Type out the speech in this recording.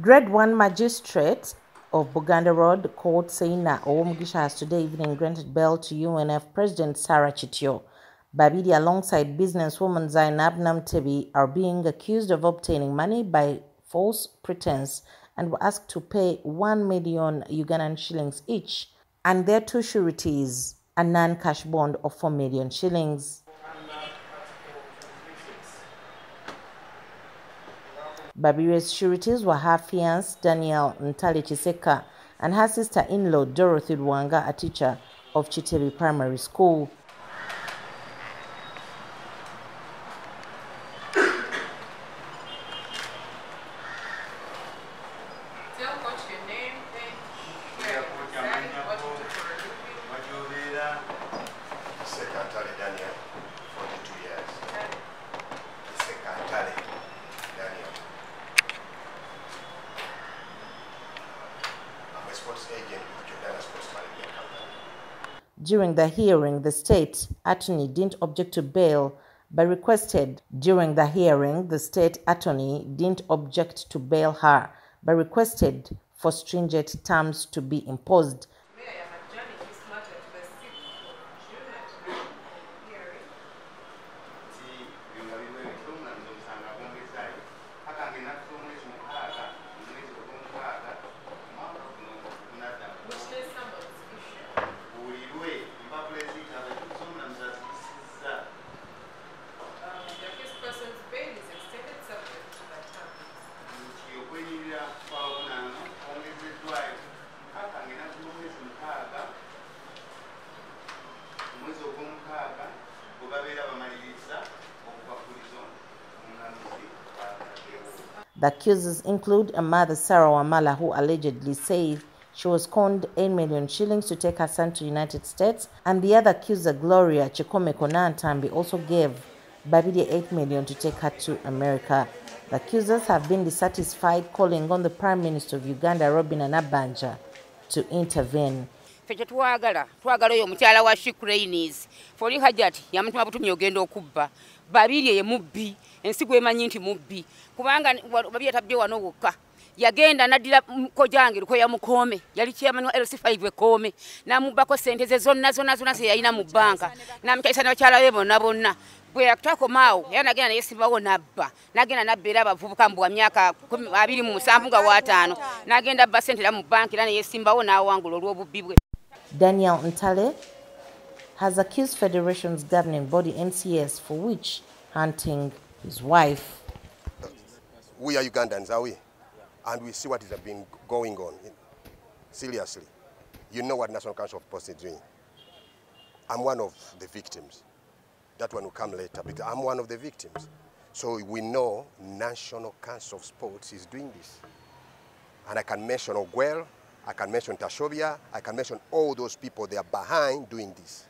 Grade 1 Magistrate of Buganda Road Court Siena Owomugisha has today evening granted bail to UNF President Sarah Kityo. Babirye alongside businesswoman Zainab Namtebi are being accused of obtaining money by false pretense and were asked to pay 1 million Ugandan shillings each and their two sureties a non-cash bond of 4 million shillings. Babirye's sureties were her fiancé Daniel Ntale Chiseka and her sister-in-law Dorothy Rwanga, a teacher of Kitebi Primary School. Tell During the hearing, the state attorney didn't object to bail but requested during the hearing the state attorney didn't object to bail her but requested for stringent terms to be imposed The accusers include a mother, Sarah Wamala, who allegedly said she was conned 8 million shillings to take her son to the United States, and the other accuser, Gloria Chikome Konantambi, also gave Babirye 8 million to take her to America. The accusers have been dissatisfied, calling on the Prime Minister of Uganda, Robinah Nabbanja, to intervene. Ffe kye twagala oyo omukyala wa shikurainis foli hajati yamutuma butumya ogenda okubba. Babiri ye mubbi ensi gwemanyi nti mubbi. Kubanga babi yatabye wano wokka yagenda naddira kojange lukoya mukoome yali chairman wa lc5 ekoome namubbako sente ze zonna zonna zonna zeyalina mu bbanka. Namukyalisa nabakyala be bonna bonna. Bwe yatakomaawo era nagenda neyesimbawo nabba nagenda nabba era abavubuka mbwa myaka abiri mu musanvu nga wataano nagenda abba sente era mu banka era neyesimbawo n'awangula olw'obubbi bwe Daniel Ntale has accused Federation's governing body NCS for witch hunting his wife. We are Ugandans, are we? And we see what is been going on. Seriously. You know what National Council of Sports is doing. I'm one of the victims. That one will come later because I'm one of the victims. So we know National Council of Sports is doing this. And I can mention Ogwel, I can mention Tashobya, I can mention all those people they are behind doing this.